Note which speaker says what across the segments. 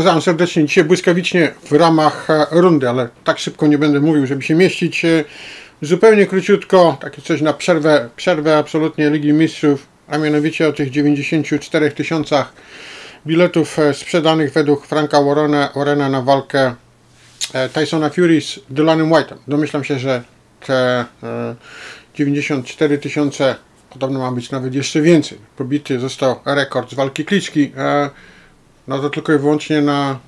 Speaker 1: Pozdrawiam serdecznie dzisiaj błyskawicznie w ramach e, rundy, ale tak szybko nie będę mówił, żeby się mieścić. E, zupełnie króciutko, takie coś na przerwę, przerwę absolutnie Ligi Mistrzów, a mianowicie o tych 94 tysiącach biletów e, sprzedanych według Franka Warrena, Warrena na walkę Tysona Fury z Dylanem White'em. Domyślam się, że te 94 tysiące, podobno ma być nawet jeszcze więcej. Pobity został rekord z walki kliczki no to tylko i wyłącznie na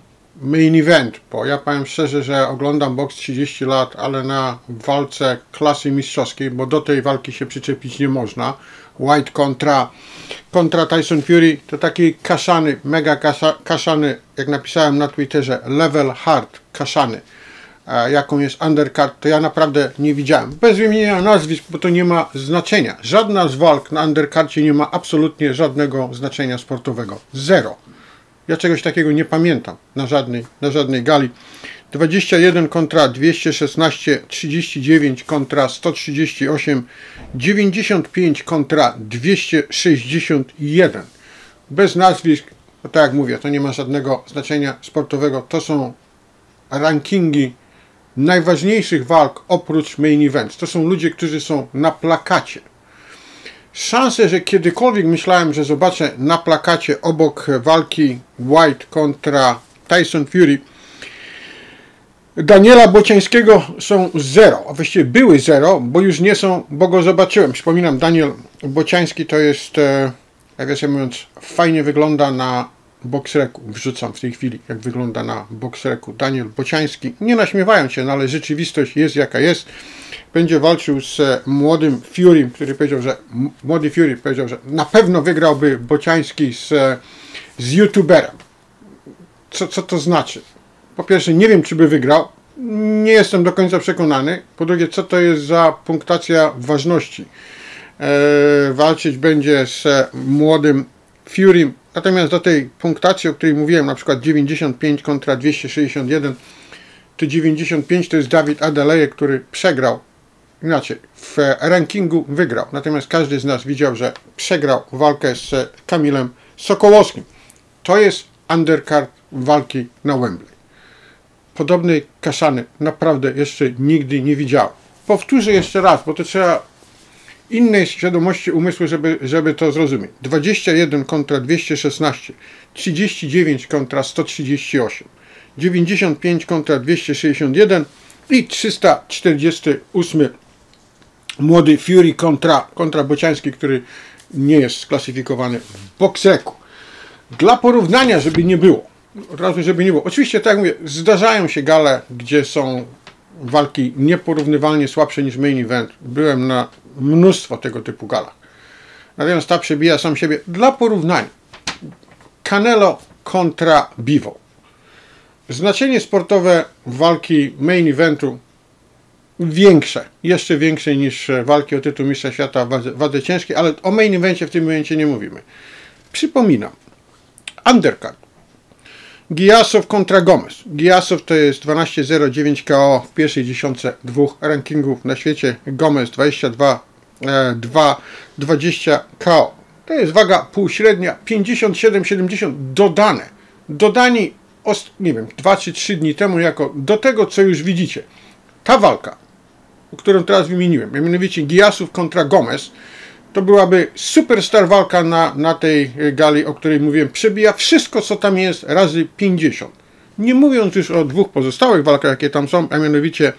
Speaker 1: main event, bo ja powiem szczerze, że oglądam boks 30 lat, ale na walce klasy mistrzowskiej, bo do tej walki się przyczepić nie można. White kontra, kontra Tyson Fury to taki kaszany, mega kasza, kaszany, jak napisałem na Twitterze, level hard kaszany. Jaką jest undercard, to ja naprawdę nie widziałem. Bez wymienienia nazwisk, bo to nie ma znaczenia. Żadna z walk na undercardzie nie ma absolutnie żadnego znaczenia sportowego. Zero. Ja czegoś takiego nie pamiętam na żadnej, na żadnej gali. 21 kontra 216, 39 kontra 138, 95 kontra 261. Bez nazwisk, no tak jak mówię, to nie ma żadnego znaczenia sportowego. To są rankingi najważniejszych walk oprócz main events. To są ludzie, którzy są na plakacie Szanse, że kiedykolwiek myślałem, że zobaczę na plakacie obok walki White kontra Tyson Fury Daniela Bociańskiego są zero, a właściwie były zero, bo już nie są, bo go zobaczyłem. Przypominam, Daniel Bociański to jest, e, jak ja mówiąc, fajnie wygląda na boksreku. Wrzucam w tej chwili, jak wygląda na boksreku Daniel Bociański. Nie naśmiewając się, no ale rzeczywistość jest jaka jest będzie walczył z e, młodym Fury, który powiedział, że młody Fury powiedział, że na pewno wygrałby Bociański z, e, z youtuberem. Co, co to znaczy? Po pierwsze, nie wiem, czy by wygrał. Nie jestem do końca przekonany. Po drugie, co to jest za punktacja ważności? E, walczyć będzie z e, młodym Fury. Natomiast do tej punktacji, o której mówiłem, na przykład 95 kontra 261, to 95 to jest Dawid Adelaje, który przegrał inaczej, w rankingu wygrał. Natomiast każdy z nas widział, że przegrał walkę z Kamilem Sokołowskim. To jest undercard walki na Wembley. Podobnej kaszany naprawdę jeszcze nigdy nie widziałem. Powtórzę jeszcze raz, bo to trzeba innej świadomości umysłu, żeby, żeby to zrozumieć. 21 kontra 216, 39 kontra 138, 95 kontra 261 i 348 młody Fury kontra, kontra Bociański, który nie jest sklasyfikowany w bokseku. Dla porównania, żeby nie było, od razu żeby nie było. Oczywiście, tak jak mówię, zdarzają się gale, gdzie są walki nieporównywalnie słabsze niż main event. Byłem na mnóstwo tego typu galach. Natomiast ta przebija sam siebie. Dla porównania, Canelo kontra Bivo. Znaczenie sportowe walki main eventu większe, jeszcze większe niż walki o tytuł mistrza świata w wadze ciężkiej, ale o main evencie w tym momencie nie mówimy. Przypominam, undercard. Giasow kontra Gomez. Giasow to jest 12-0-9 KO w pierwszej dziesiątce dwóch rankingów na świecie. Gomez 22 2 20 KO. To jest waga półśrednia 57-70 dodane. Dodani, nie wiem, 2 czy 3 dni temu jako do tego, co już widzicie. Ta walka którą teraz wymieniłem, mianowicie Giasów kontra Gomez, to byłaby superstar walka na, na tej gali, o której mówiłem. Przebija wszystko, co tam jest, razy 50. Nie mówiąc już o dwóch pozostałych walkach, jakie tam są, a mianowicie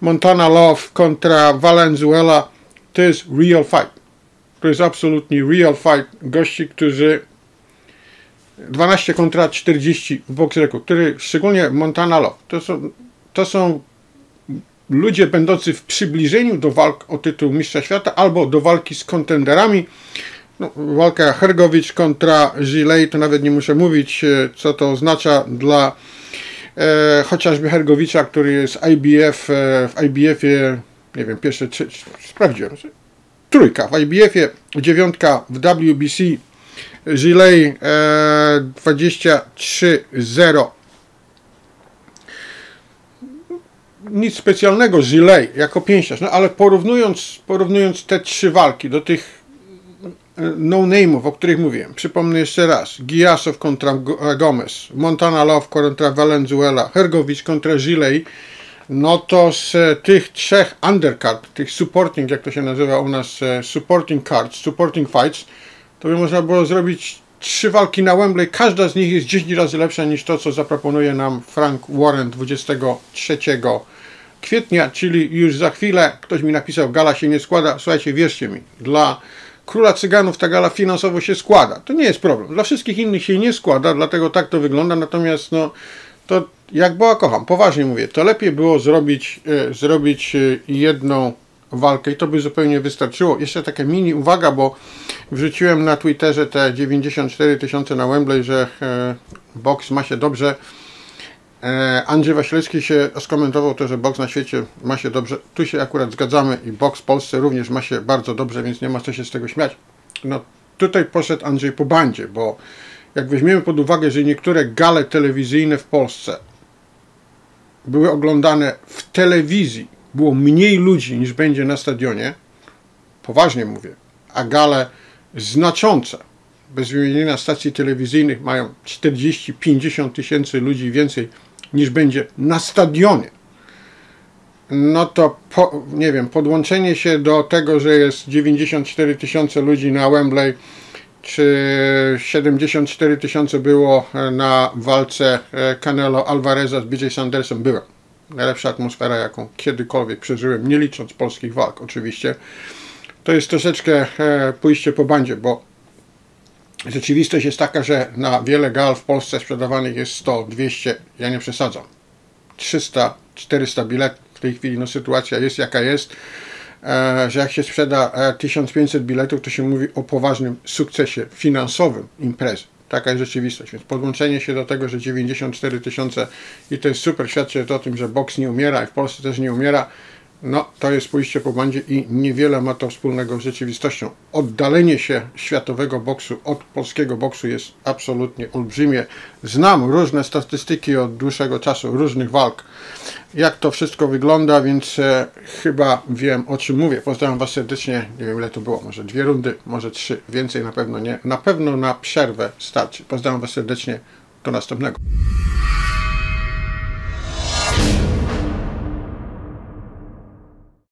Speaker 1: Montana Love kontra Valenzuela, to jest real fight. To jest absolutnie real fight gości, którzy 12 kontra 40 w boxreku, który szczególnie Montana Love, to są, to są ludzie będący w przybliżeniu do walk o tytuł mistrza świata albo do walki z kontenderami. No, walka Hergowicz kontra Gillet, to nawet nie muszę mówić, e, co to oznacza dla e, chociażby Hergowicza, który jest IBF, e, w IBF-ie, nie wiem, pierwsze, trzy, sprawdziłem, trójka w IBF-ie, dziewiątka w WBC, Gillet e, 23-0 nic specjalnego Gillet jako pięściarz, no ale porównując, porównując te trzy walki do tych no-name'ów, o których mówiłem. Przypomnę jeszcze raz. Giasow kontra Go- Gomez, Montana Love kontra Valenzuela, Hergowicz kontra Gilej. No to z e, tych trzech undercard, tych supporting, jak to się nazywa u nas, e, supporting cards, supporting fights, to by można było zrobić trzy walki na Wembley. Każda z nich jest 10 razy lepsza niż to, co zaproponuje nam Frank Warren 23 kwietnia, czyli już za chwilę. Ktoś mi napisał, gala się nie składa. Słuchajcie, wierzcie mi, dla Króla Cyganów ta gala finansowo się składa. To nie jest problem. Dla wszystkich innych się nie składa, dlatego tak to wygląda. Natomiast no, to jak była kocham, poważnie mówię, to lepiej było zrobić, e, zrobić e, jedną walkę i to by zupełnie wystarczyło. Jeszcze taka mini uwaga, bo wrzuciłem na Twitterze te 94 tysiące na Wembley, że e, boks ma się dobrze. E, Andrzej Wasilewski się skomentował to, że boks na świecie ma się dobrze. Tu się akurat zgadzamy i boks w Polsce również ma się bardzo dobrze, więc nie ma co się z tego śmiać. No tutaj poszedł Andrzej po bandzie, bo jak weźmiemy pod uwagę, że niektóre gale telewizyjne w Polsce były oglądane w telewizji, było mniej ludzi niż będzie na stadionie, poważnie mówię, a gale znaczące, bez wymienienia stacji telewizyjnych, mają 40-50 tysięcy ludzi więcej niż będzie na stadionie, no to po, nie wiem, podłączenie się do tego, że jest 94 tysiące ludzi na Wembley, czy 74 tysiące było e, na walce e, Canelo Alvareza z BJ Sandersem, była. Najlepsza atmosfera, jaką kiedykolwiek przeżyłem, nie licząc polskich walk oczywiście. To jest troszeczkę e, pójście po bandzie, bo rzeczywistość jest taka, że na wiele gal w Polsce sprzedawanych jest 100, 200, ja nie przesadzam, 300, 400 biletów. W tej chwili no, sytuacja jest jaka jest, e, że jak się sprzeda e, 1500 biletów, to się mówi o poważnym sukcesie finansowym imprezy. Taka jest rzeczywistość. Więc podłączenie się do tego, że 94 tysiące i to jest super, świadczy o tym, że boks nie umiera i w Polsce też nie umiera. No, to jest pójście po bandzie i niewiele ma to wspólnego z rzeczywistością. Oddalenie się światowego boksu od polskiego boksu jest absolutnie olbrzymie. Znam różne statystyki od dłuższego czasu, różnych walk, jak to wszystko wygląda, więc e, chyba wiem o czym mówię. Pozdrawiam Was serdecznie. Nie wiem ile to było, może dwie rundy, może trzy, więcej na pewno nie. Na pewno na przerwę starczy. Pozdrawiam Was serdecznie. Do następnego.